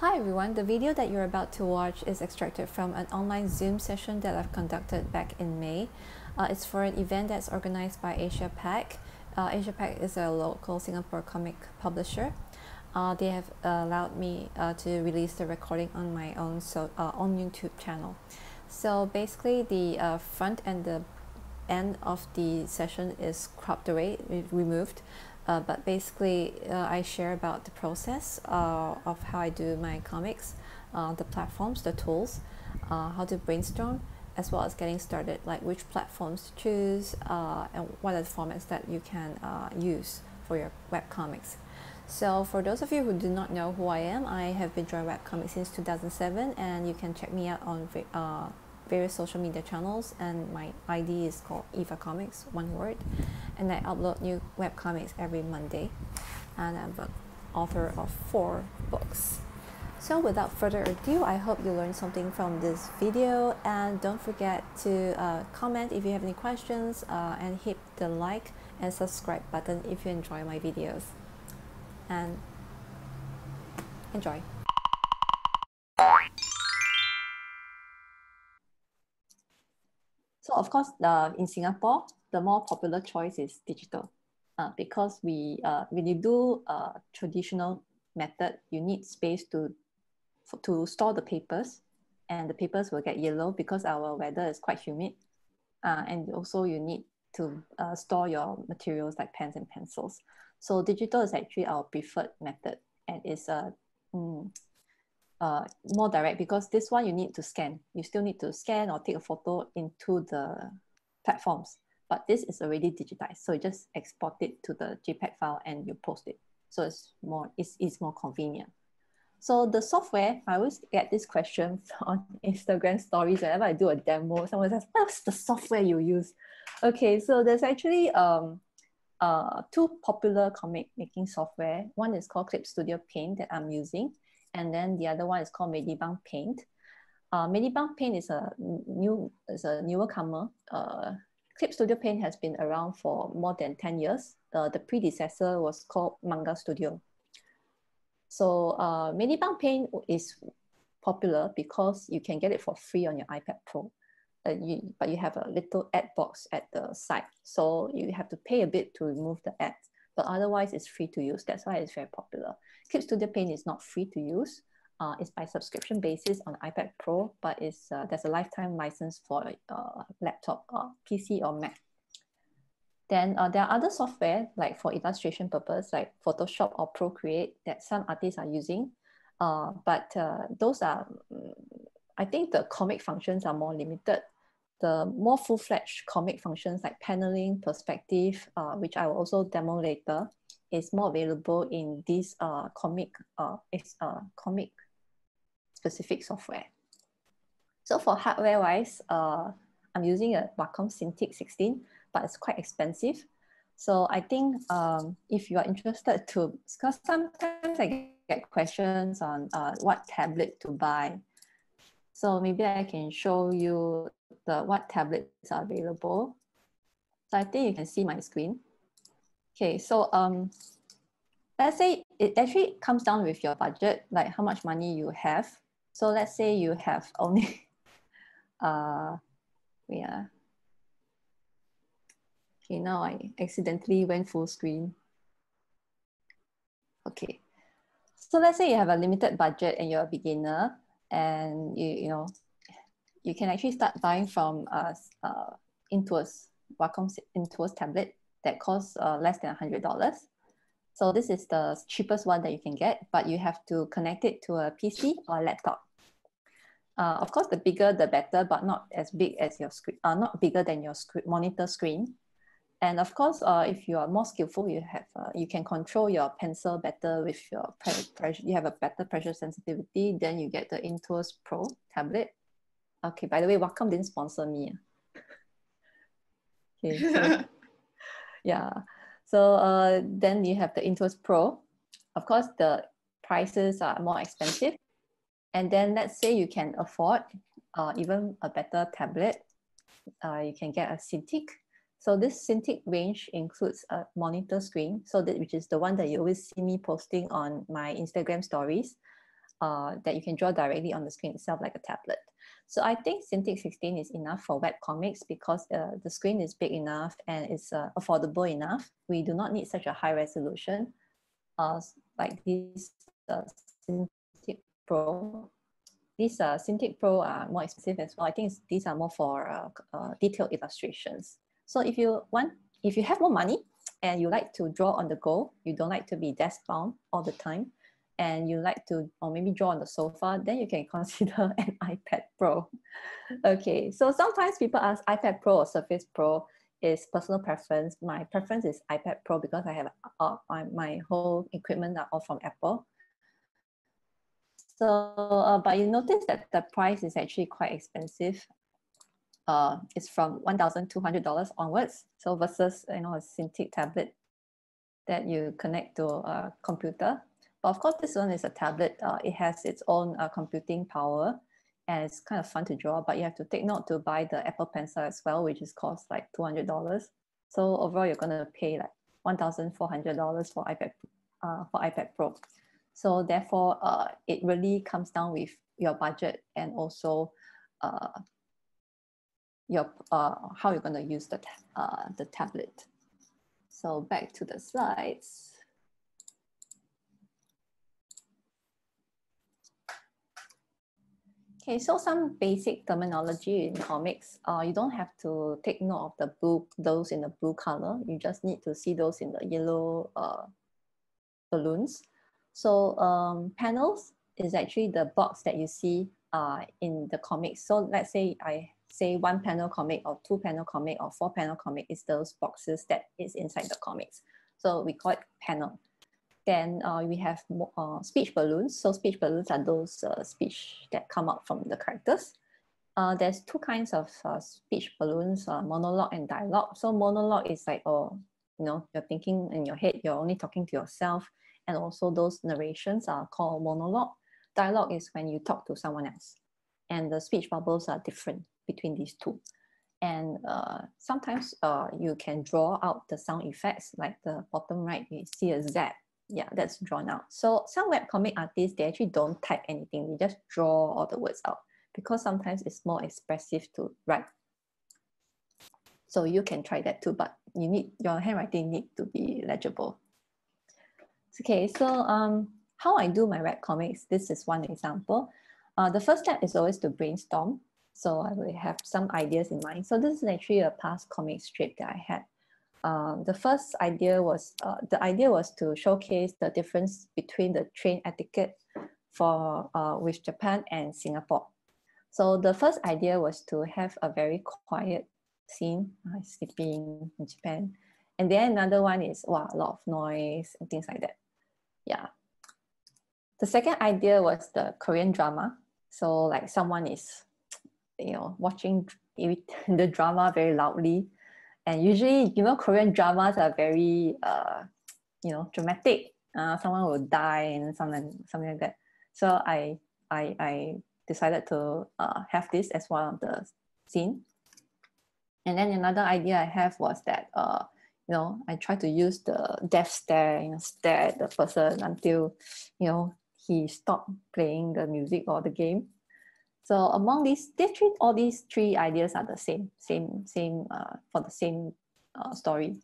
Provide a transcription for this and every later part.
Hi everyone, the video that you're about to watch is extracted from an online Zoom session that I've conducted back in May. Uh, it's for an event that's organized by Asiapac. Uh, Asiapac is a local Singapore comic publisher. Uh, they have allowed me uh, to release the recording on my own so uh, on YouTube channel. So basically the uh, front and the end of the session is cropped away, removed. Uh, but basically, uh, I share about the process uh, of how I do my comics, uh, the platforms, the tools, uh, how to brainstorm, as well as getting started, like which platforms to choose uh, and what are the formats that you can use for your web comics. So for those of you who do not know who I am, I have been drawing web comics since 2007 and you can check me out on various social media channels and my ID is called Evacomics, one word. And I upload new web comics every Monday. And I'm an author of four books. So without further ado, I hope you learned something from this video and don't forget to uh, comment if you have any questions uh, and hit the like and subscribe button if you enjoy my videos. And enjoy. So of course, uh, in Singapore, the more popular choice is digital uh, because we uh, when you do a traditional method, you need space to to store the papers, and the papers will get yellow because our weather is quite humid, uh, and also you need to uh, store your materials like pens and pencils. So digital is actually our preferred method, and it's a mm, uh, more direct because this one you need to scan. You still need to scan or take a photo into the platforms. But this is already digitized. So you just export it to the JPEG file and you post it. So it's more, it's, it's more convenient. So the software, I always get this question on Instagram stories whenever I do a demo. Someone says, what's the software you use? Okay, so there's actually um, uh, two popular comic making software. One is called Clip Studio Paint that I'm using and then the other one is called Medibang Paint. Uh, Medibang Paint is a new is a newer comer. Uh, Clip Studio Paint has been around for more than 10 years. Uh, the predecessor was called Manga Studio. So uh, Medibang Paint is popular because you can get it for free on your iPad Pro. Uh, you, but you have a little ad box at the side. So you have to pay a bit to remove the ads but otherwise it's free to use. That's why it's very popular. Clip Studio Paint is not free to use. Uh, it's by subscription basis on iPad Pro, but it's uh, there's a lifetime license for uh, laptop, uh, PC or Mac. Then uh, there are other software like for illustration purpose, like Photoshop or Procreate that some artists are using. Uh, but uh, those are, I think the comic functions are more limited the more full-fledged comic functions like paneling, perspective, uh, which I will also demo later, is more available in this uh, comic, uh, uh, comic specific software. So for hardware-wise, uh, I'm using a Wacom Cintiq 16, but it's quite expensive. So I think um, if you are interested to, because sometimes I get questions on uh, what tablet to buy. So maybe I can show you the what tablets are available. So I think you can see my screen. Okay, so um, let's say it actually comes down with your budget, like how much money you have. So let's say you have only, uh, yeah. Okay, now I accidentally went full screen. Okay, so let's say you have a limited budget and you're a beginner and you, you know, you can actually start buying from uh, uh, Intuos, Wacom Intuos tablet that costs uh, less than $100. So this is the cheapest one that you can get, but you have to connect it to a PC or a laptop. Uh, of course, the bigger the better, but not as big as your screen, uh, not bigger than your screen, monitor screen. And of course, uh, if you are more skillful, you have uh, you can control your pencil better with your pressure. You have a better pressure sensitivity. Then you get the Intuos Pro tablet, Okay, by the way, Wacom didn't sponsor me. okay, so, yeah. So uh, then you have the Intuos Pro. Of course, the prices are more expensive. And then let's say you can afford uh, even a better tablet. Uh, you can get a Cintiq. So this Cintiq range includes a monitor screen, so that which is the one that you always see me posting on my Instagram stories. uh, that you can draw directly on the screen itself like a tablet. So I think Cintiq 16 is enough for web comics because uh, the screen is big enough and it's uh, affordable enough. We do not need such a high resolution uh, like this uh, Cintiq Pro. These uh, Cintiq Pro are more expensive as well. I think these are more for uh, uh, detailed illustrations. So if you want, if you have more money and you like to draw on the go, you don't like to be desk bound all the time, and you like to, or maybe draw on the sofa, then you can consider an iPad Pro. Okay, so sometimes people ask iPad Pro or Surface Pro is personal preference. My preference is iPad Pro because I have uh, my, whole equipment are all from Apple. So, uh, but you notice that the price is actually quite expensive. Uh, it's from $1,200 onwards. So versus, you know, a Cintiq tablet that you connect to a computer but of course, this one is a tablet. Uh, it has its own uh, computing power and it's kind of fun to draw, but you have to take note to buy the Apple Pencil as well, which is cost like $200. So overall, you're going to pay like $1,400 for iPad, uh, for iPad Pro. So therefore, uh, it really comes down with your budget and also uh, your uh, how you're going to use the, uh, the tablet. So back to the slides. Okay, so some basic terminology in comics. Uh, you don't have to take note of the blue, those in the blue color. You just need to see those in the yellow uh, balloons. So um, panels is actually the box that you see uh, in the comics. So let's say I say one panel comic or two panel comic or four panel comic is those boxes that is inside the comics. So we call it panel. Then uh, we have uh, speech balloons. So speech balloons are those uh, speech that come out from the characters. Uh, there's two kinds of uh, speech balloons, uh, monologue and dialogue. So monologue is like, oh, you know, you're thinking in your head, you're only talking to yourself. And also those narrations are called monologue. Dialogue is when you talk to someone else. And the speech bubbles are different between these two. And uh, sometimes uh, you can draw out the sound effects, like the bottom right, you see a Z yeah, that's drawn out. So some webcomic artists, they actually don't type anything. They just draw all the words out because sometimes it's more expressive to write. So you can try that too, but you need your handwriting need to be legible. Okay, so um, how I do my web comics, this is one example. Uh, the first step is always to brainstorm. So I will have some ideas in mind. So this is actually a past comic strip that I had um, the first idea was uh, the idea was to showcase the difference between the train etiquette for uh, with Japan and Singapore. So the first idea was to have a very quiet scene, uh, sleeping in Japan, and then another one is wow, a lot of noise and things like that. Yeah. The second idea was the Korean drama. So like someone is, you know, watching the drama very loudly and usually you know korean dramas are very uh you know dramatic. Uh, someone will die and something something like that. So i i i decided to uh, have this as one of the scene. And then another idea i have was that uh you know i try to use the death stare you know stare at the person until you know he stopped playing the music or the game so among these, they treat all these three ideas are the same, same, same uh, for the same uh, story.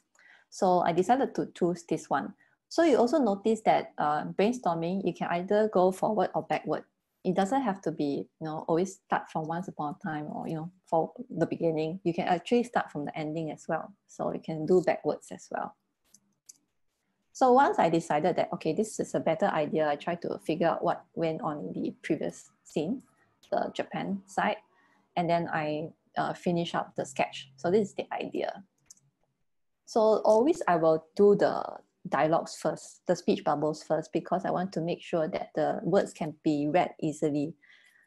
So I decided to choose this one. So you also notice that uh, brainstorming, you can either go forward or backward. It doesn't have to be, you know, always start from once upon a time or, you know, for the beginning. You can actually start from the ending as well. So you can do backwards as well. So once I decided that, okay, this is a better idea, I try to figure out what went on in the previous scene the Japan side, and then I uh, finish up the sketch. So this is the idea. So always I will do the dialogues first, the speech bubbles first, because I want to make sure that the words can be read easily.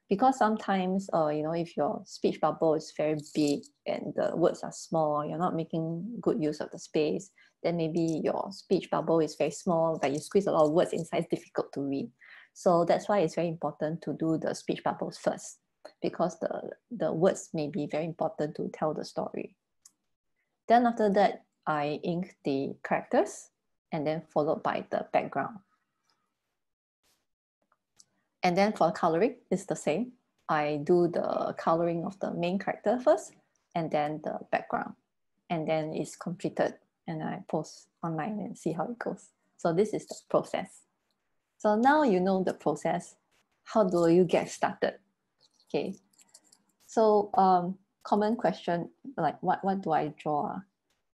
Because sometimes, uh, you know, if your speech bubble is very big and the words are small, you're not making good use of the space, then maybe your speech bubble is very small, but you squeeze a lot of words inside, it's difficult to read. So that's why it's very important to do the speech bubbles first because the, the words may be very important to tell the story. Then after that, I ink the characters and then followed by the background. And then for coloring, it's the same. I do the coloring of the main character first and then the background. And then it's completed and I post online and see how it goes. So this is the process. So now you know the process. How do you get started? Okay. So um, common question like what, what do I draw?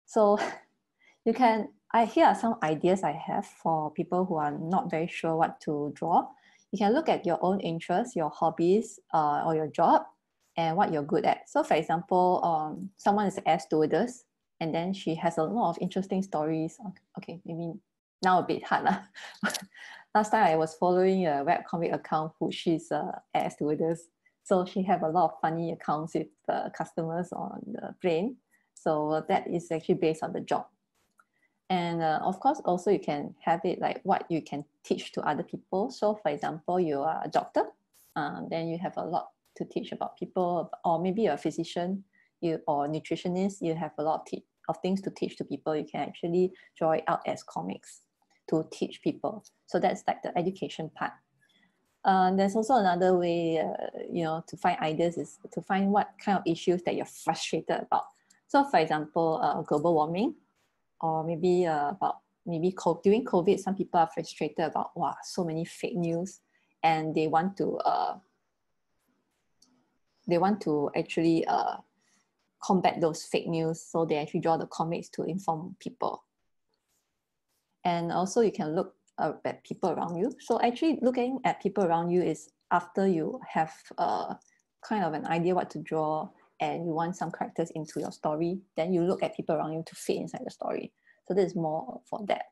So you can, I here are some ideas I have for people who are not very sure what to draw. You can look at your own interests, your hobbies, uh, or your job, and what you're good at. So for example, um, someone is an air stewardess, and then she has a lot of interesting stories. Okay, maybe now a bit hard. Lah. Last time I was following a webcomic account who she's a air stewardess. So she have a lot of funny accounts with the customers on the plane. So that is actually based on the job. And uh, of course, also you can have it like what you can teach to other people. So for example, you are a doctor, um, then you have a lot to teach about people, or maybe you're a physician you, or nutritionist, you have a lot of, of things to teach to people. You can actually draw it out as comics to teach people. So that's like the education part. Uh, there's also another way, uh, you know, to find ideas is to find what kind of issues that you're frustrated about. So for example, uh, global warming, or maybe uh, about maybe co- during COVID, some people are frustrated about wow, so many fake news, and they want to uh, they want to actually uh, combat those fake news. So they actually draw the comics to inform people. And also, you can look at people around you. So actually, looking at people around you is after you have uh, kind of an idea what to draw and you want some characters into your story, then you look at people around you to fit inside the story. So this is more for that.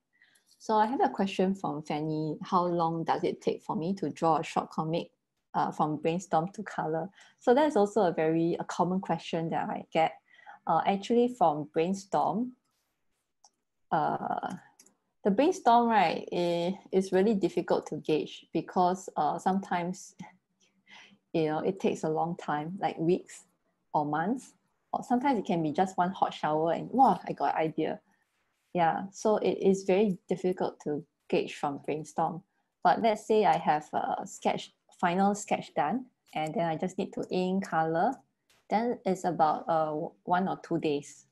So I have a question from Fanny. How long does it take for me to draw a short comic uh, from brainstorm to color? So that's also a very a common question that I get. Uh, actually from brainstorm, uh, the brainstorm, right, is really difficult to gauge because uh, sometimes, you know, it takes a long time, like weeks or months, or sometimes it can be just one hot shower and wow, I got idea. Yeah, so it is very difficult to gauge from brainstorm. But let's say I have a sketch, final sketch done, and then I just need to ink color, then it's about uh, one or two days.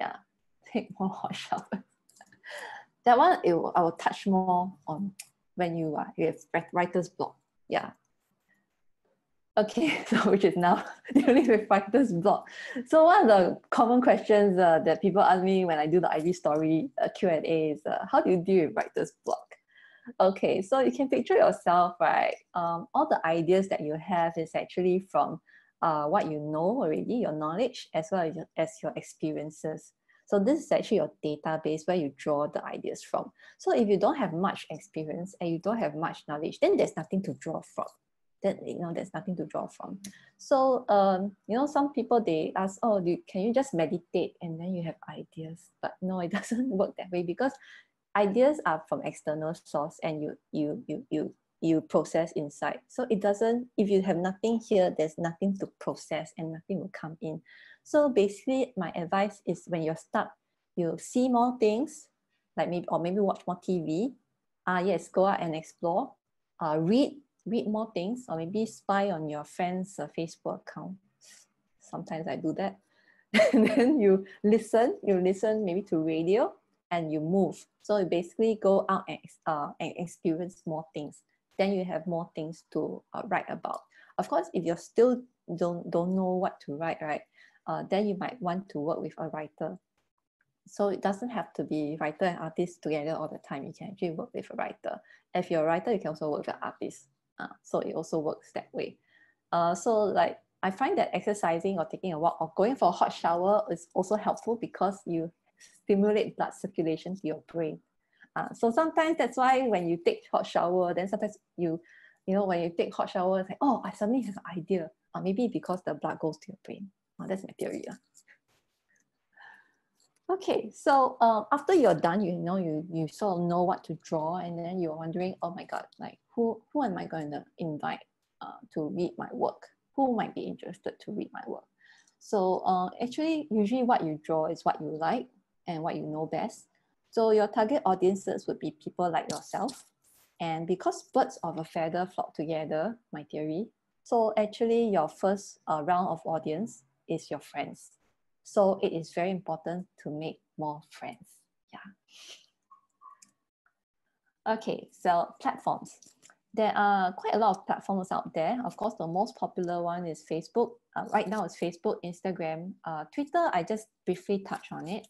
Yeah, take one hot shower. That one, it I will touch more on when you are you have writer's block. Yeah, Okay, so which is now dealing with writer's block. So one of the common questions uh, that people ask me when I do the IG story uh, Q&A is, uh, how do you deal with writer's block? Okay, so you can picture yourself, right? Um, all the ideas that you have is actually from uh, what you know already, your knowledge, as well as your, as your experiences. So this is actually your database where you draw the ideas from. So if you don't have much experience and you don't have much knowledge, then there's nothing to draw from. Then you know there's nothing to draw from. So um you know some people they ask oh do, can you just meditate and then you have ideas? But no it doesn't work that way because ideas are from external source and you you you you you process inside. So it doesn't if you have nothing here there's nothing to process and nothing will come in so basically my advice is when you're stuck you see more things like maybe or maybe watch more tv ah uh, yes go out and explore uh, read read more things or maybe spy on your friend's uh, Facebook account. Sometimes I do that. and then you listen, you listen maybe to radio and you move. So you basically go out and, uh, and experience more things. Then you have more things to uh, write about. Of course, if you still don't, don't know what to write, right, uh, then you might want to work with a writer. So it doesn't have to be writer and artist together all the time. You can actually work with a writer. If you're a writer, you can also work with an artist. Uh, so it also works that way. Uh, so like I find that exercising or taking a walk or going for a hot shower is also helpful because you stimulate blood circulation to your brain. Uh, so sometimes that's why when you take hot shower, then sometimes you, you know, when you take hot shower, it's like, oh, I suddenly have an idea. Or maybe because the blood goes to your brain. Oh, that's my theory. Yeah. Okay, so uh, after you're done, you know, you, you sort of know what to draw and then you're wondering, oh my God, like who, who am I going to invite uh, to read my work? Who might be interested to read my work? So uh, actually, usually what you draw is what you like and what you know best. So your target audiences would be people like yourself. And because birds of a feather flock together, my theory, so actually your first uh, round of audience is your friends. So it is very important to make more friends. Yeah. Okay, so platforms. There are quite a lot of platforms out there. Of course, the most popular one is Facebook. Uh, right now it's Facebook, Instagram, uh, Twitter. I just briefly touch on it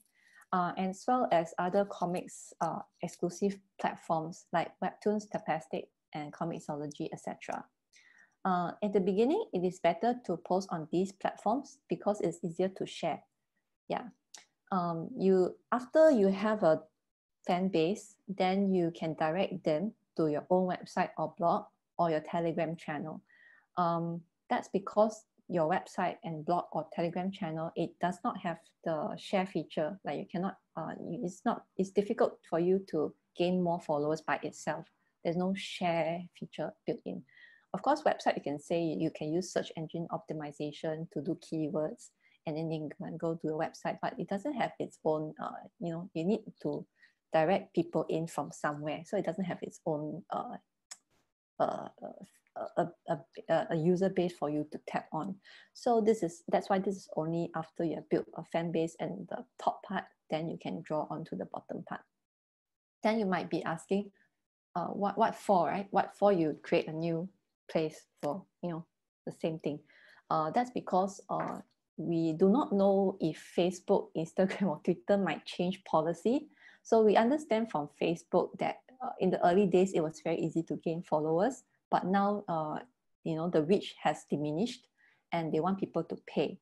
uh, as well as other comics uh, exclusive platforms like Webtoons, Tapastic, and Comixology, etc. Uh, at the beginning, it is better to post on these platforms because it's easier to share. Yeah. Um, you after you have a fan base, then you can direct them to your own website or blog or your Telegram channel. Um, that's because your website and blog or telegram channel it does not have the share feature like you cannot uh, it's not it's difficult for you to gain more followers by itself there's no share feature built in of course website you can say you can use search engine optimization to do keywords and then you can go to the website but it doesn't have its own uh, you know you need to direct people in from somewhere so it doesn't have its own uh, uh, a, a, a user base for you to tap on. So this is that's why this is only after you have built a fan base and the top part, then you can draw onto the bottom part. Then you might be asking, uh, what what for, right? What for you create a new place for you know the same thing? Uh, that's because uh, we do not know if Facebook, Instagram, or Twitter might change policy. So we understand from Facebook that uh, in the early days it was very easy to gain followers but now uh, you know the reach has diminished and they want people to pay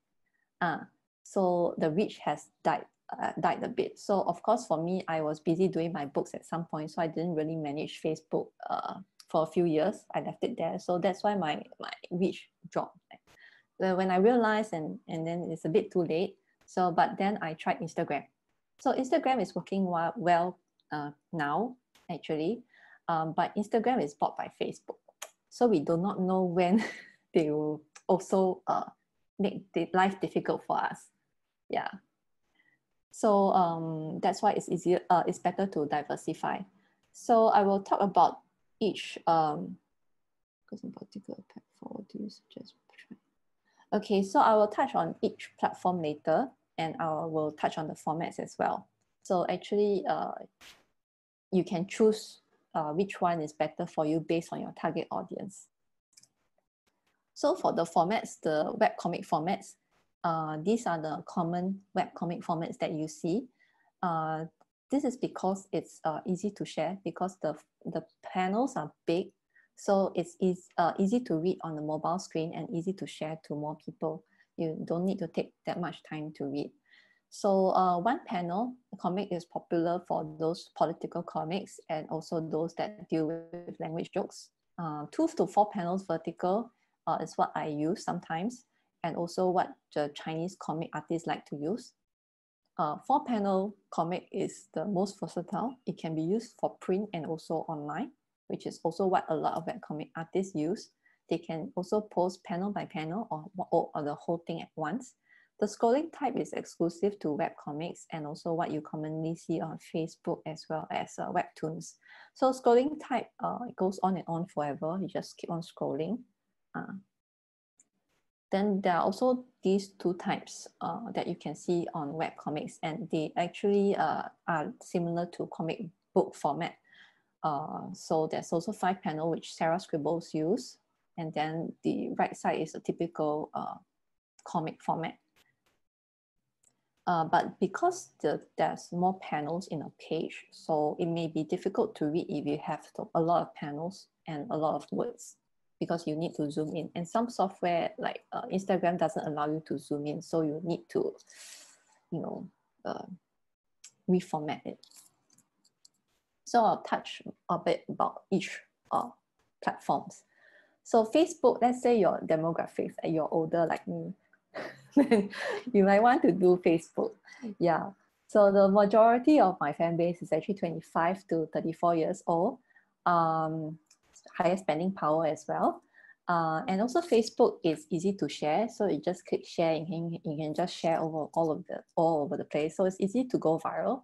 uh, so the reach has died uh, died a bit so of course for me i was busy doing my books at some point so i didn't really manage facebook uh, for a few years i left it there so that's why my my reach dropped when i realized and and then it's a bit too late so but then i tried instagram so instagram is working well, well uh, now actually um, but instagram is bought by facebook so we do not know when they will also uh, make the life difficult for us. Yeah. So um, that's why it's easier, uh, it's better to diversify. So I will talk about each, um, in particular platform, do you suggest? Okay, so I will touch on each platform later and I will touch on the formats as well. So actually, uh, you can choose uh, which one is better for you based on your target audience. So for the formats, the webcomic formats, uh, these are the common webcomic formats that you see. This is because it's uh, easy to share because the, the panels are big. So it's easy, uh, easy to read on the mobile screen and easy to share to more people. You don't need to take that much time to read. So uh, one panel comic is popular for those political comics and also those that deal with language jokes. Uh, two to four panels vertical uh, is what I use sometimes and also what the Chinese comic artists like to use. Uh, four panel comic is the most versatile. It can be used for print and also online, which is also what a lot of web comic artists use. They can also post panel by panel or, or, or the whole thing at once. The scrolling type is exclusive to webcomics and also what you commonly see on Facebook as well as uh, webtoons. So scrolling type uh, goes on and on forever. You just keep on scrolling. Uh, then there are also these two types uh, that you can see on webcomics and they actually uh, are similar to comic book format. Uh, so there's also five panel which Sarah Scribbles use. And then the right side is a typical uh, comic format. Uh, but because the, there's more panels in a page, so it may be difficult to read if you have a lot of panels and a lot of words because you need to zoom in. And some software like uh, Instagram doesn't allow you to zoom in, so you need to, you know, uh, reformat it. So I'll touch a bit about each uh, platforms. So Facebook, let's say your demographics, and you're older like me, then you might want to do Facebook. Yeah. So the majority of my fan base is actually 25 to 34 years old. Um, higher spending power as well. Uh, and also Facebook is easy to share. So you just click share and you can, just share over all of the all over the place. So it's easy to go viral.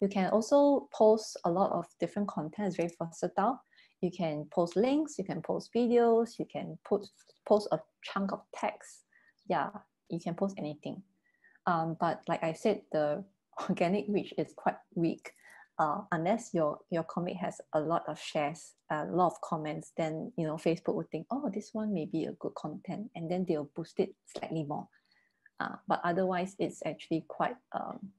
You can also post a lot of different content, it's very versatile. you can post links, you can post videos, you can post post a chunk of text. Yeah, you can post anything. Um, but like I said, the organic reach is quite weak. Uh, unless your your comic has a lot of shares, a lot of comments, then you know Facebook would think, oh, this one may be a good content, and then they'll boost it slightly more. Uh, but otherwise, it's actually quite um,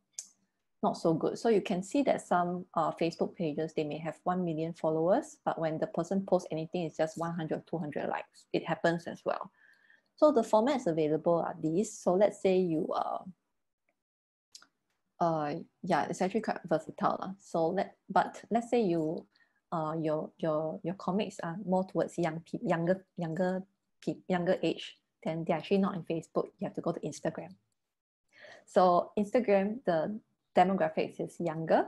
not so good. So you can see that some uh, Facebook pages, they may have 1 million followers, but when the person posts anything, it's just 100, 200 likes. It happens as well. So the formats available are these. So let's say you, uh, uh, yeah, it's actually quite versatile. Uh. So let, but let's say you, uh, your, your, your comics are more towards young people, younger, younger, younger age, then they're actually not in Facebook. You have to go to Instagram. So Instagram, the demographics is younger,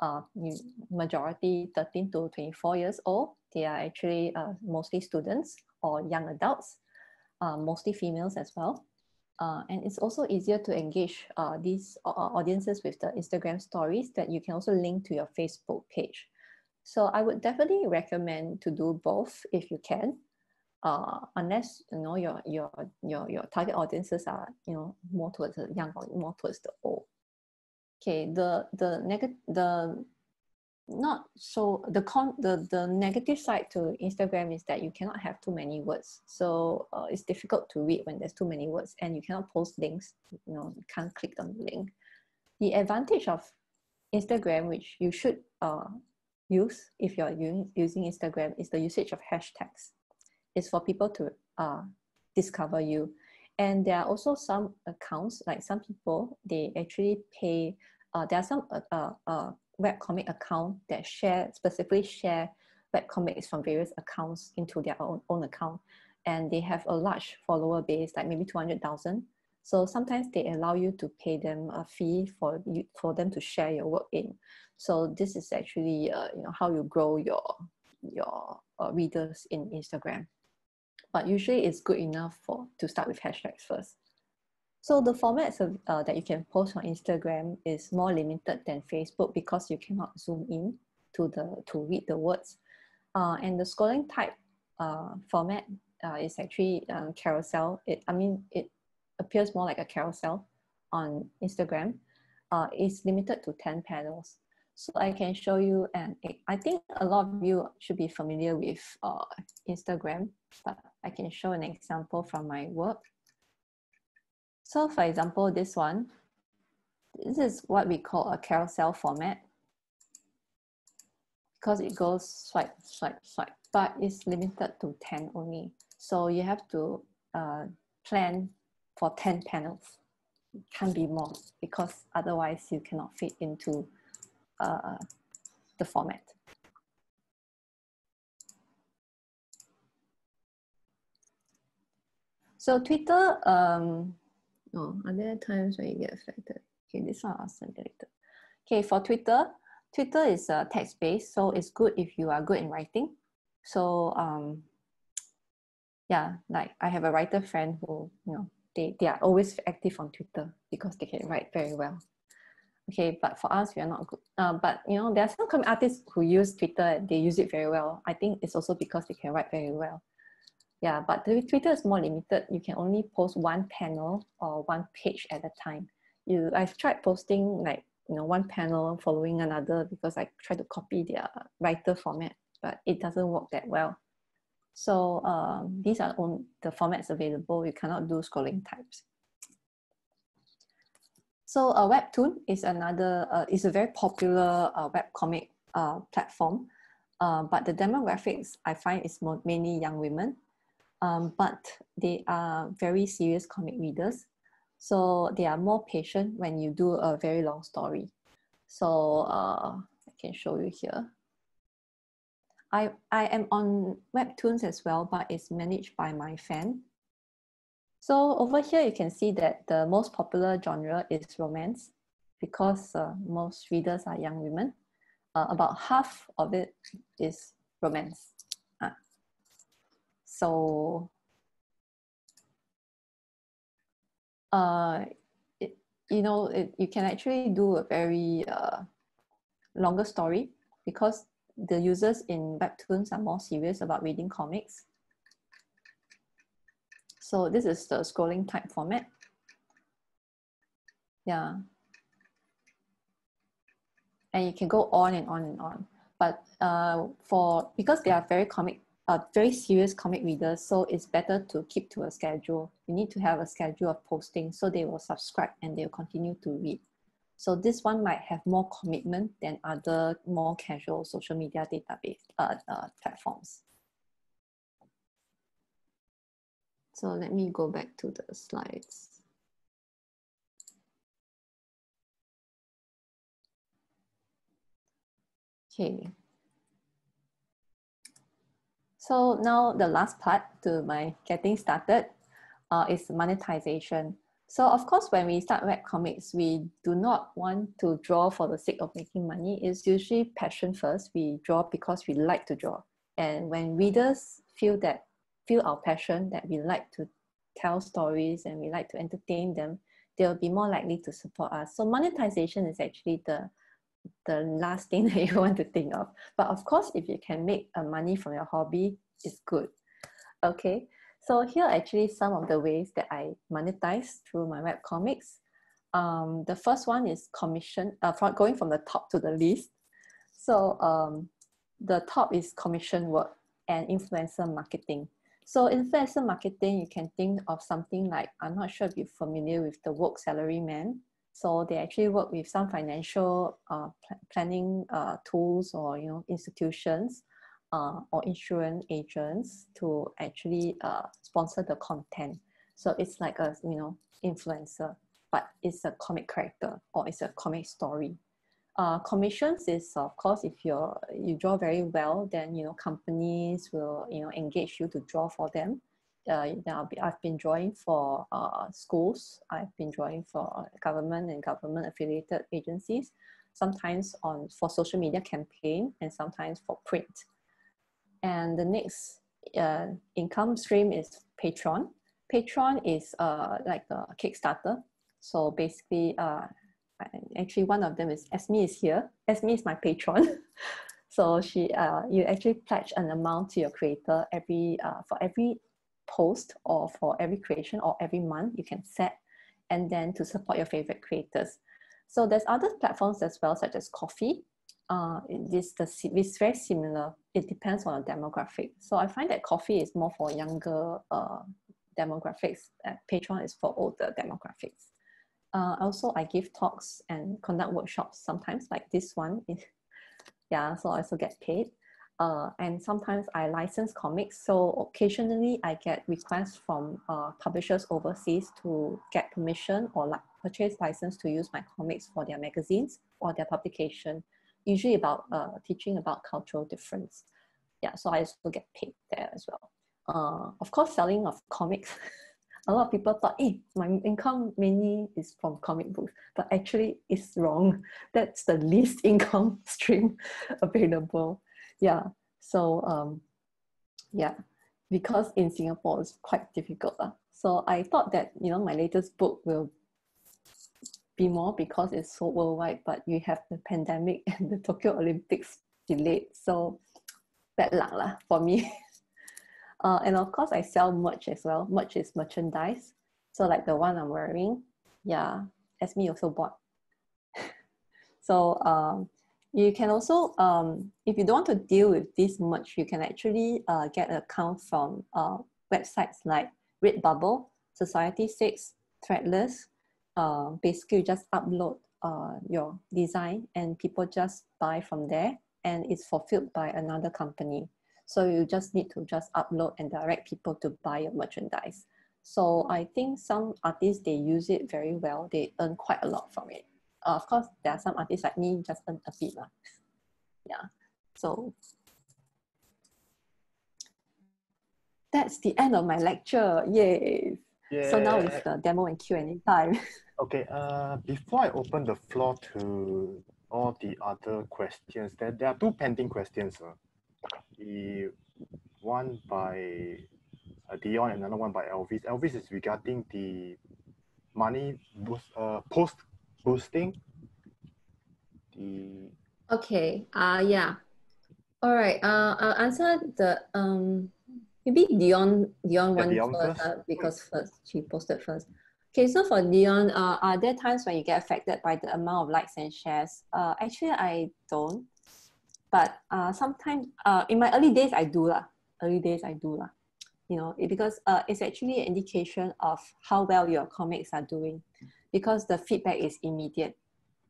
uh, majority 13 to 24 years old. They are actually uh, mostly students or young adults, uh, mostly females as well. Uh, and it's also easier to engage uh, these audiences with the Instagram stories that you can also link to your Facebook page. So I would definitely recommend to do both if you can, uh, unless you know your your your your target audiences are you know more towards the young or more towards the old okay the the negative the not so the con the the negative side to instagram is that you cannot have too many words. So uh, it's difficult to read when there's too many words and you cannot post links you know you can't click on the link. The advantage of instagram which you should uh, use if you're using instagram is the usage of hashtags. It's for people to uh, discover you. And there are also some accounts like some people they actually pay uh, there are some uh, uh, uh web comic account that share specifically share web comics from various accounts into their own, own account. And they have a large follower base like maybe 200,000 so sometimes they allow you to pay them a fee for you for them to share your work in. So this is actually uh, you know how you grow your your uh, readers in instagram. But usually it's good enough for to start with hashtags first. So the formats of, uh, that you can post on Instagram is more limited than Facebook because you cannot zoom in to the to read the words. Uh, and the scrolling type uh, format uh, is actually um, carousel. It I mean it appears more like a carousel on Instagram. Uh, it's limited to 10 panels. So I can show you, and I think a lot of you should be familiar with uh, Instagram, but I can show an example from my work. So for example, this one, this is what we call a carousel format because it goes swipe, swipe, swipe, but it's limited to 10 only. So you have to uh, plan for 10 panels. It can't be more because otherwise you cannot fit into uh, the format. So Twitter, um, oh, are there times when you get affected? Okay, this one I'll send later. Okay, for Twitter, Twitter is uh, text-based, so it's good if you are good in writing. So um, yeah, like I have a writer friend who, you know, they, they are always active on Twitter because they can write very well okay but for us we are not good uh, but you know there are some artists who use twitter they use it very well i think it's also because they can write very well yeah but twitter is more limited. You can only post one panel or one page at a time. You i've tried posting like you know one panel following another because i try to copy their writer format but it doesn't work that well. So um, these are on the formats available. You cannot do scrolling types. So a uh, Webtoon is another, uh, is a very popular uh, web comic uh, platform, uh, but the demographics I find is mainly young women, um, but they are very serious comic readers. So they are more patient when you do a very long story. So uh, I can show you here. I, I am on Webtoons as well, but it's managed by my fan. So over here, you can see that the most popular genre is romance because uh, most readers are young women. Uh, about half of it is romance. So uh, it, you know, it, you can actually do a very uh, longer story because the users in Webtoons are more serious about reading comics. So this is the scrolling type format. Yeah. And you can go on and on and on. But uh, for because they are very comic, uh, very serious comic readers, so it's better to keep to a schedule. You need to have a schedule of posting so they will subscribe and they will continue to read. So this one might have more commitment than other more casual social media database uh, uh, platforms. So let me go back to the slides. Okay. So now the last part to my getting started uh, is monetization. So of course, when we start web comics, we do not want to draw for the sake of making money. It's usually passion first. We draw because we like to draw. And when readers feel that, feel our passion, that we like to tell stories and we like to entertain them, they'll be more likely to support us. So monetization is actually the the last thing that you want to think of. But of course, if you can make a money from your hobby, it's good. Okay, so here are actually some of the ways that I monetize through my web comics. Um, the first one is commission, uh, from, going from the top to the least. So um, the top is commission work and influencer marketing. So influencer marketing, you can think of something like, I'm not sure if you're familiar with the work Salary Man. So they actually work with some financial uh, pl planning uh, tools or you know institutions uh, or insurance agents to actually uh, sponsor the content. So it's like a you know influencer, but it's a comic character or it's a comic story. Uh, commissions is of course if you're you draw very well, then you know companies will you know engage you to draw for them uh, I've been drawing for uh, schools. I've been drawing for government and government affiliated agencies, sometimes on for social media campaign and sometimes for print. And the next uh, income stream is Patreon. Patreon is uh, like a Kickstarter. So basically, uh, actually one of them is Esme is here. Esme is my patron. so she, uh, you actually pledge an amount to your creator every uh, for every post or for every creation or every month you can set and then to support your favorite creators. So there's other platforms as well, such as Ko-fi. Uh, this the it's very similar. It depends on the demographic. So I find that Ko-fi is more for younger uh, demographics. Patreon is for older demographics. Uh, also, I give talks and conduct workshops sometimes, like this one. yeah, so I also get paid uh, and sometimes I license comics. So occasionally I get requests from uh, publishers overseas to get permission or like purchase license to use my comics for their magazines or their publication, usually about uh, teaching about cultural difference. Yeah, so I also get paid there as well. Uh, of course, selling of comics. a lot of people thought, hey, my income mainly is from comic books, but actually it's wrong. That's the least income stream available yeah. So um yeah. Because in singapore it's quite difficult uh. so i thought that you know my latest book will be more because it's so worldwide but you have the pandemic and the tokyo olympics delayed. So bad luck lah for me. Uh, and of course i sell merch as well. Merch is merchandise. So like the one i'm wearing yeah Esme also bought. So um, you can also, um, if you don't want to deal with this much, you can actually uh, get an account from uh, websites like Redbubble, Society6, Threadless. Uh, basically, you just upload uh, your design and people just buy from there and it's fulfilled by another company. So you just need to just upload and direct people to buy your merchandise. So I think some artists, they use it very well. They earn quite a lot from it uh, of course, there are some artists like me just earn a bit. Lah. Yeah. So that's the end of my lecture. Yay. Yeah. So now it's the demo and Q&A time. okay, uh, before I open the floor to all the other questions, there, there are two pending questions. Uh. The one by uh, Dion and another one by Elvis. Elvis is regarding the money uh, post boosting the okay uh yeah All right. Uh, I'll answer the um maybe Dion Dion Yeah, one Dion first, first. uh, because first she posted first. Okay, so for Dion, uh, are there times when you get affected by the amount of likes and shares? Uh, actually, I don't. But uh, sometimes uh, in my early days, I do lah. Early days, I do lah. You know, it, because uh, it's actually an indication of how well your comics are doing, because the feedback is immediate.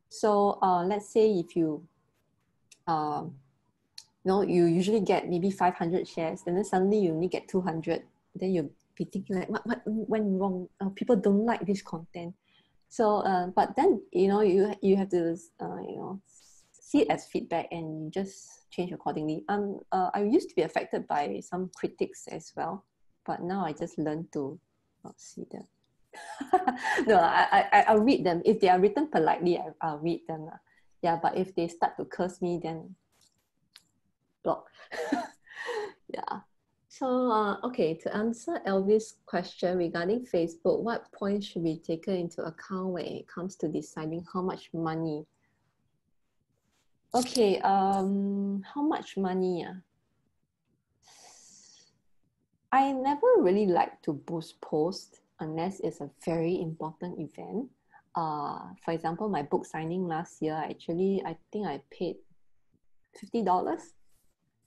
So uh, let's say if you, um, you know, you usually get maybe 500 shares, and then suddenly you only get 200, then you'll be thinking like, what, what went wrong? Uh, people don't like this content. So, uh, but then, you know, you, you have to, uh, you know, see it as feedback and just change accordingly. Um, uh, I used to be affected by some critics as well, but now I just learn to not see them. No, I, I, I'll read them. If they are written politely, I, I'll read them. Yeah, but if they start to curse me, then block. yeah. So, uh, okay, to answer Elvis' question regarding Facebook, what points should be taken into account when it comes to deciding how much money? Okay, um, how much money? ah? I never really like to boost posts unless it's a very important event. Uh, for example, my book signing last year, actually, I think I paid fifty dollars.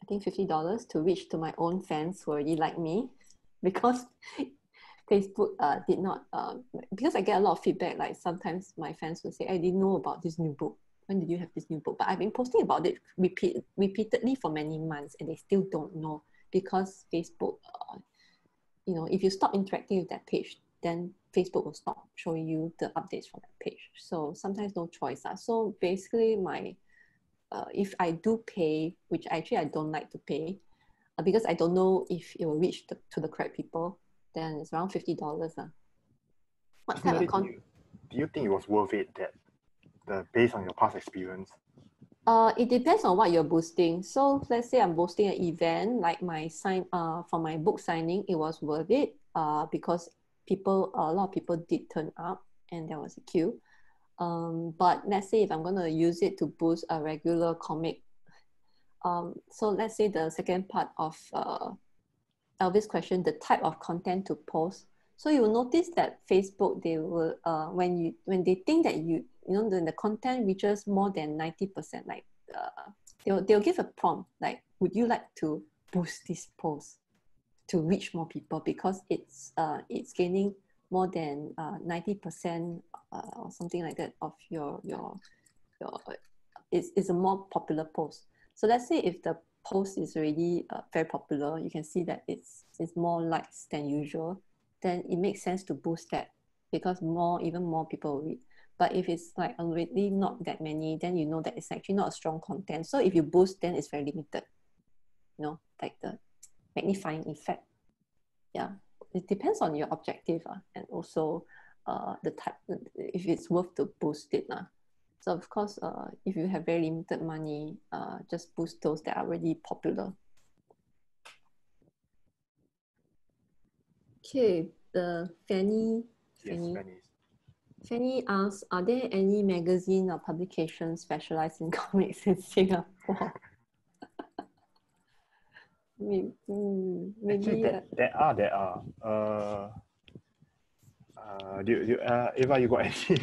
I think fifty dollars to reach to my own fans who already like me, because Facebook uh, did not uh, because I get a lot of feedback. Like sometimes my fans will say, "I didn't know about this new book. When did you have this new book?" But I've been posting about it repeat repeatedly for many months, and they still don't know because Facebook, uh, you know, if you stop interacting with that page, then Facebook will stop showing you the updates from that page. So sometimes no choice. Uh. So basically, my uh, if I do pay, which actually I don't like to pay, uh, because I don't know if it will reach the, to the correct people, then it's around fifty dollars. Uh. What type of con- do, you, do you think it was worth it that the based on your past experience? Uh, it depends on what you're boosting. So let's say I'm boosting an event like my sign uh for my book signing, it was worth it uh because people a lot of people did turn up and there was a queue. Um, but let's say if I'm gonna use it to boost a regular comic, um, so let's say the second part of uh Elvis' question, the type of content to post. So you will notice that Facebook they will uh when you when they think that you you know when the content reaches more than 90%, like uh they'll they'll give a prompt like would you like to boost this post to reach more people because it's uh it's gaining more than uh 90% uh, or something like that of your your your it's, it's a more popular post. So let's say if the post is already uh, very popular, you can see that it's it's more likes than usual, then it makes sense to boost that because more even more people will read. But if it's like already not that many, then you know that it's actually not a strong content. So if you boost, then it's very limited. You know, like the magnifying effect. Yeah, it depends on your objective uh, and also uh, the type if it's worth to boost it. Uh. So of course, uh, if you have very limited money, uh, just boost those that are already popular. Okay, the Fanny, Yes, Fanny, Venice. Fanny asks, are there any magazine or publications specialized in comics in Singapore? maybe, mm, Actually, uh, there, there are, there are. Uh, uh, do, you- do, uh, Eva, you got any,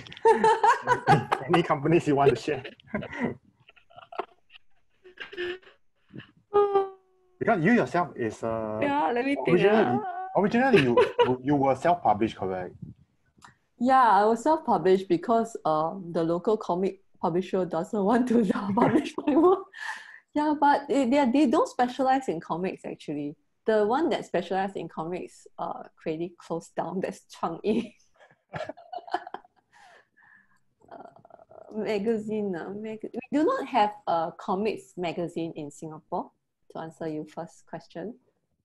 any companies you want to share? Because you yourself is uh, yeah, let me think. originally, ah. originally you, you- you were self-published, correct? Yeah, I was self-published because um, the local comic publisher doesn't want to publish my work. Yeah, but they, they, don't specialize in comics actually. The one that specializes in comics uh, creatively closed down. That's Chuang Yi. uh, magazine. Uh, mag- we do not have a comics magazine in Singapore, to answer your first question.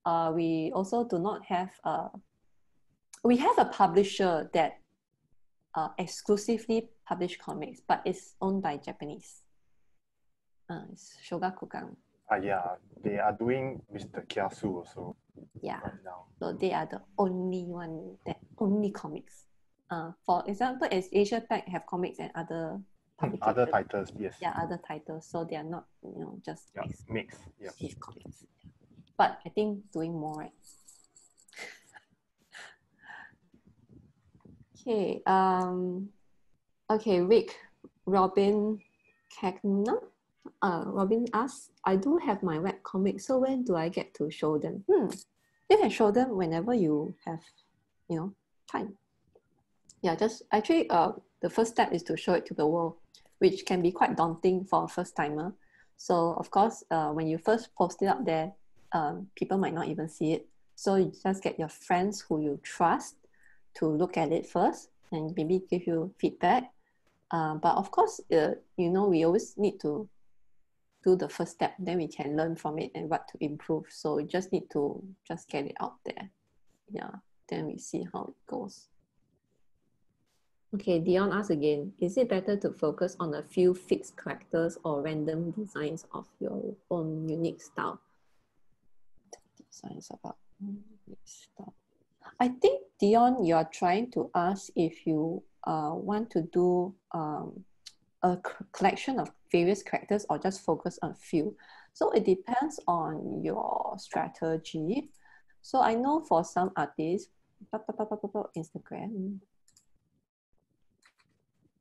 Uh, we also do not have a, we have a publisher that uh, exclusively publish comics, but it's owned by Japanese. Uh, it's Shogakukan. Ah, yeah, they are doing Mr. Kiasu also Yeah, right now. so they are the only one that only comics. Uh, for example, as Asiapac have comics and other Other titles, yes. Yeah, other titles. So they are not, you know, just Yeah, nice mix. Yeah. comics. But I think doing more, right? Okay. Um. Okay, Rick, Robin, Cagna. Uh, Robin asks, I do have my web comics, so when do I get to show them? Hmm. You can show them whenever you have, you know, time. Yeah, just actually, uh, the first step is to show it to the world, which can be quite daunting for a first timer. So of course, uh, when you first post it up there, um, people might not even see it. So you just get your friends who you trust to look at it first and maybe give you feedback. Uh, but of course, uh, you know, we always need to do the first step, then we can learn from it and what to improve. So we just need to just get it out there. Yeah, then we see how it goes. Okay, Dion asks again, is it better to focus on a few fixed characters or random designs of your own unique style? Designs about unique style. I think, Dion, you are trying to ask if you uh, want to do um, a collection of various characters or just focus on a few. So it depends on your strategy. So I know for some artists, Instagram,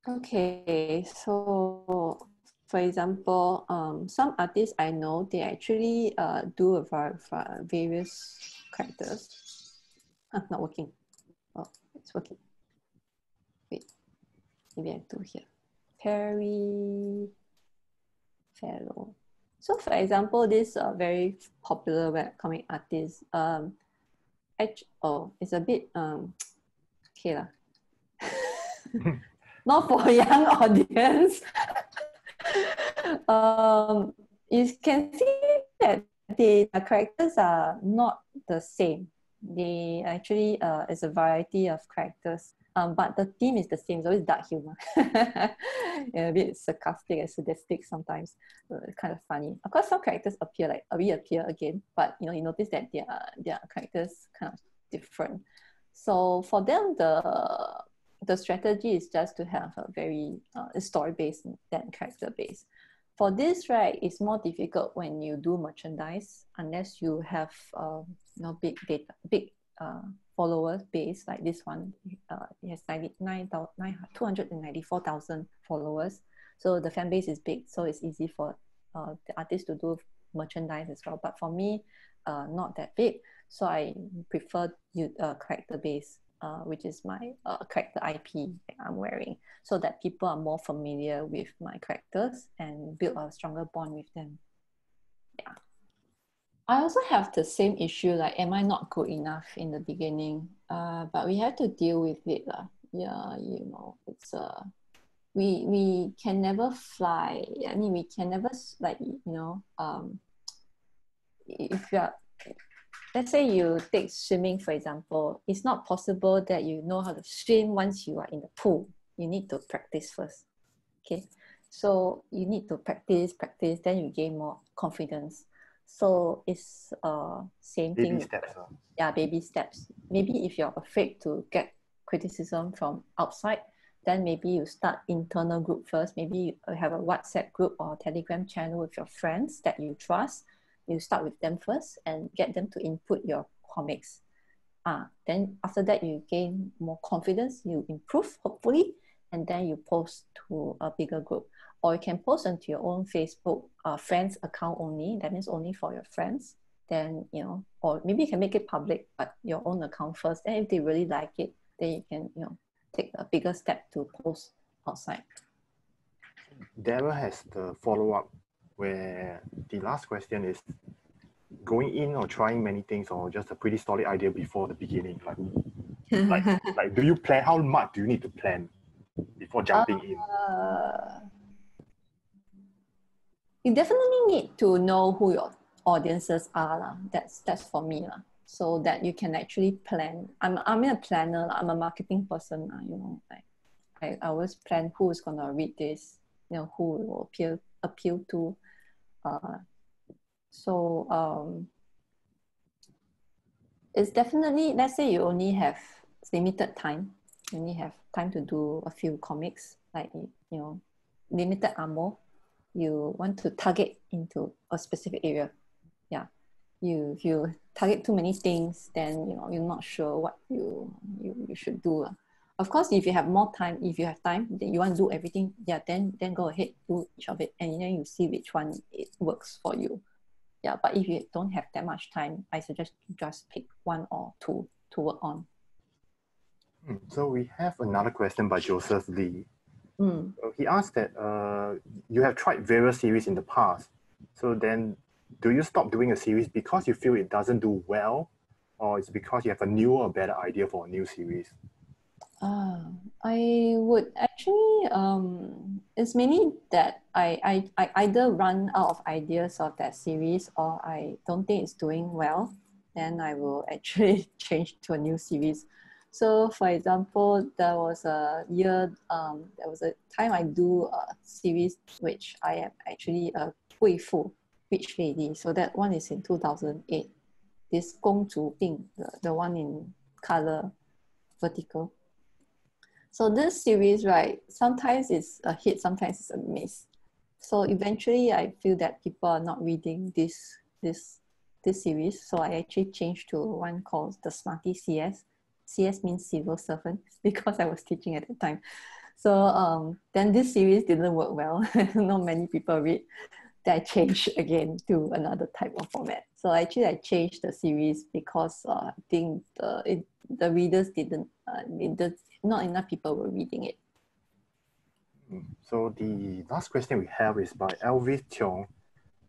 Okay, so for example, um, some artists I know they actually uh, do a var- various characters. Not working. Oh, it's working. Wait, maybe I do here. Perry Fellow. So for example, this uh, very popular webcomic artist, um, actually, oh, it's a bit um, okay lah. not for young audience. um, you can see that the characters are not the same. They actually uh, is a variety of characters, um, but the theme is the same. It's always dark humor, a bit sarcastic and sadistic sometimes. Uh, kind of funny. Of course, some characters appear like reappear again, but you know you notice that their their characters kind of different. So for them, the the strategy is just to have a very uh, story based than character based. For this, right, it's more difficult when you do merchandise unless you have uh, you know big data, big uh, followers base like this one. Uh, it has 99, 294,000 followers. So the fan base is big, so it's easy for uh, the artist to do merchandise as well. But for me, uh, not that big. So I prefer you uh, character base uh, which is my uh, character IP I'm wearing, so that people are more familiar with my characters and build a stronger bond with them. Yeah. I also have the same issue, like, am I not good enough in the beginning? Uh, but we have to deal with it. Uh. Yeah, you know, it's uh, we we can never fly. I mean, we can never like you know, um, if you are let's say you take swimming for example it's not possible that you know how to swim once you are in the pool. You need to practice first okay? So you need to practice practice then you gain more confidence. So it's uh same Baby thing steps. Uh. yeah baby steps. Maybe if you're afraid to get criticism from outside then maybe you start internal group first. Maybe you have a whatsapp group or telegram channel with your friends that you trust you start with them first and get them to input your comics. Ah then after that you gain more confidence you improve hopefully and then you post to a bigger group. Or you can post onto your own facebook uh, friends account only. That means only for your friends. Then you know or maybe you can make it public but your own account first. And if they really like it then you can you know take a bigger step to post outside. Daryl has the follow up where the last question is going in or trying many things or just a pretty solid idea before the beginning like like like do you plan how much do you need to plan before jumping in uh, you definitely need to know who your audiences are lah. That's that's for me lah. So that you can actually plan. I'm I'm a planner. lah. I'm a marketing person. lah, You know, like I, I always plan who's gonna read this. You know, who will appeal appeal to. Uh, so um, it's definitely. Let's say you only have limited time. You only have time to do a few comics. Like you know, limited ammo, you want to target into a specific area. Yeah. You if you target too many things, then you know you're not sure what you you, you should do. Of course, if you have more time, if you have time, then you want to do everything, yeah, then then go ahead, do each of it, and then you see which one it works for you. Yeah, but if you don't have that much time, I suggest just pick one or two to work on. Hmm, so we have another question by Joseph Lee. Mm. He asked that uh, you have tried various series in the past. So then, do you stop doing a series because you feel it doesn't do well, or it's because you have a newer, or better idea for a new series? Uh, I would actually, um, it's mainly that I, I, I either run out of ideas of that series or I don't think it's doing well, then I will actually change to a new series. So for example, there was a year, um, there was a time I do a series which I am actually a 贵妇, rich lady. So that one is in 2008. This 公主病, the, the one in color, vertical. So this series, right, sometimes it's a hit, sometimes it's a miss. So eventually I feel that people are not reading this this this series. So I actually changed to one called the Smarty CS. CS means civil servant because I was teaching at the time. So um, then this series didn't work well. not many people read. Then I changed again to another type of format. So actually I changed the series because uh, I think the it, the readers didn't uh, not enough people were reading it. Mm, so the last question we have is by Elvis Tiong.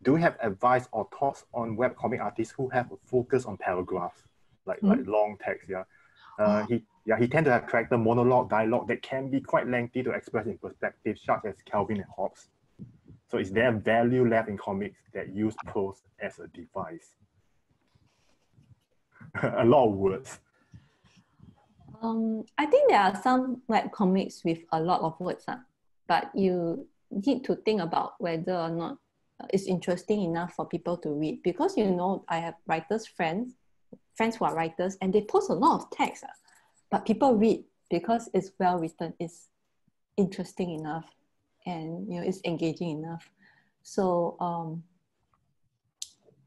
Do you have advice or thoughts on web comic artists who have a focus on paragraphs, like mm-hmm. like long text? Yeah, uh, oh. he yeah he tend to have character monologue dialogue that can be quite lengthy to express in perspective, such as Calvin and Hobbes. So is there value left in comics that use prose as a device? a lot of words. Um, I think there are some web comics with a lot of words, uh, but you need to think about whether or not it's interesting enough for people to read. Because you know, I have writers friends, friends who are writers, and they post a lot of text, uh, but people read because it's well written, it's interesting enough, and you know, it's engaging enough. So um,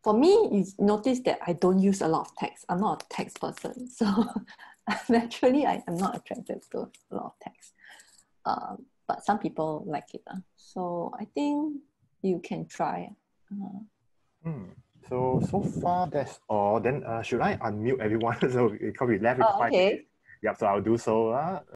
for me, you notice that I don't use a lot of text. I'm not a text person, so naturally I am not attracted to a lot of text. Um, but some people like it. Uh. So I think you can try. Uh, mm. So so far that's all. Then uh, should I unmute everyone? so because we left with oh, five okay. minutes. Yep, so I'll do so. Uh,